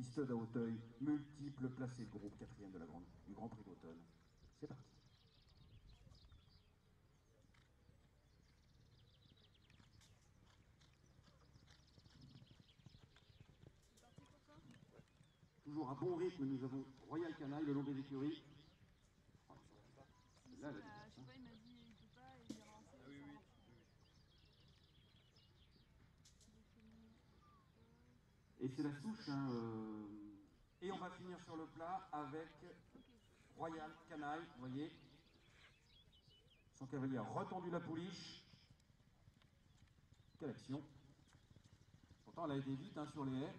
Liste à Hauteuil, multiple placé groupe, quatrième de la grande, du Grand Prix d'automne. C'est parti. Toujours à bon rythme, nous avons Royal Canaille le long des écuries. Si, Là, Et c'est la souche. hein, euh, Et on va finir sur le plat avec. Royal Canaille, voyez. Son cavalier a retendu la pouliche. Quelle action. Pourtant, elle a été vite hein, sur les haies.